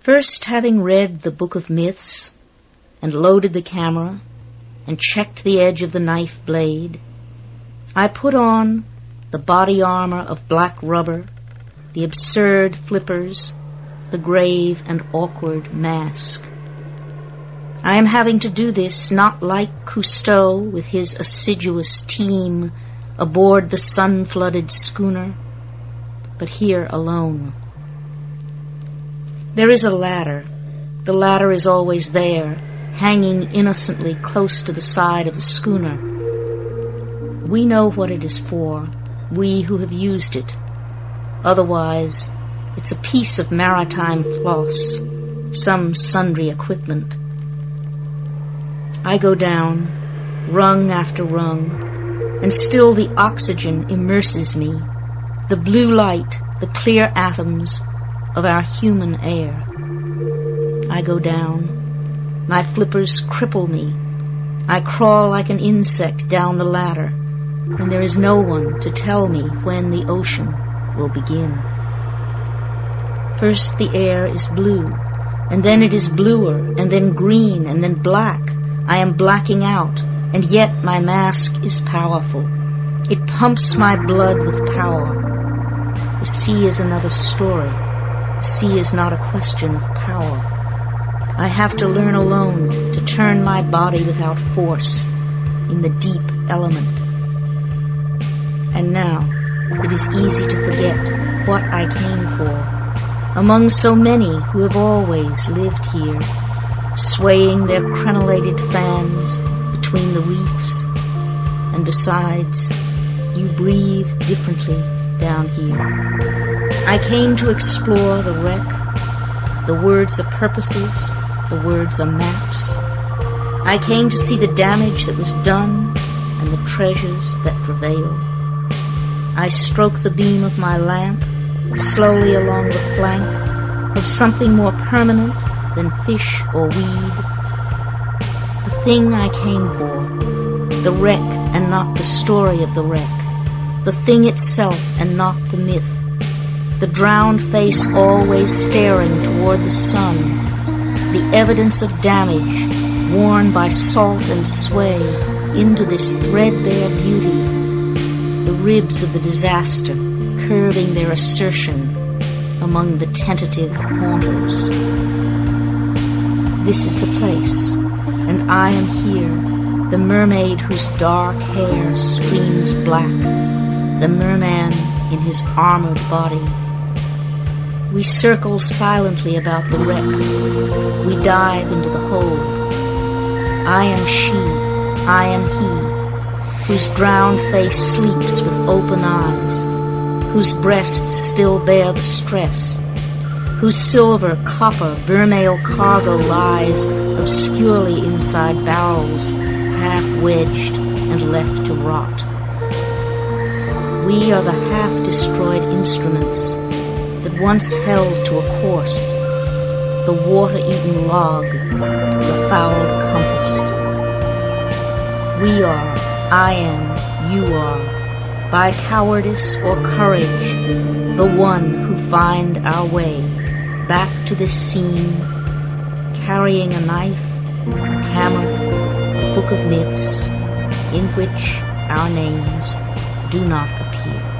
First, having read the Book of Myths, and loaded the camera, and checked the edge of the knife blade, I put on the body armor of black rubber, the absurd flippers, the grave and awkward mask. I am having to do this not like Cousteau with his assiduous team aboard the sun-flooded schooner, but here alone. There is a ladder. The ladder is always there, hanging innocently close to the side of the schooner. We know what it is for, we who have used it. Otherwise, it's a piece of maritime floss, some sundry equipment. I go down, rung after rung, and still the oxygen immerses me, the blue light, the clear atoms of our human air. I go down, my flippers cripple me. I crawl like an insect down the ladder, and there is no one to tell me when the ocean will begin. First the air is blue, and then it is bluer, and then green, and then black. I am blacking out, and yet my mask is powerful. It pumps my blood with power. The sea is another story. Sea is not a question of power. I have to learn alone to turn my body without force in the deep element. And now it is easy to forget what I came for among so many who have always lived here swaying their crenellated fans between the reefs. And besides, you breathe differently down here. I came to explore the wreck. The words are purposes, the words are maps. I came to see the damage that was done and the treasures that prevail. I stroke the beam of my lamp slowly along the flank of something more permanent than fish or weed. The thing I came for, the wreck and not the story of the wreck, the thing itself and not the myth, the drowned face always staring toward the sun, the evidence of damage worn by salt and sway into this threadbare beauty, the ribs of the disaster curving their assertion among the tentative haunters. This is the place, and I am here, the mermaid whose dark hair streams black, the merman in his armored body. We circle silently about the wreck. We dive into the hold. I am she, I am he, whose drowned face sleeps with open eyes, whose breasts still bear the stress, whose silver, copper, vermeil cargo lies obscurely inside barrels, half wedged and left to rot. We are the half-destroyed instruments that once held to a course, the water-eaten log, the fouled compass. We are, I am, you are, by cowardice or courage, the one who find our way back to this scene, carrying a knife, a camera, a book of myths, in which our names do not appear here.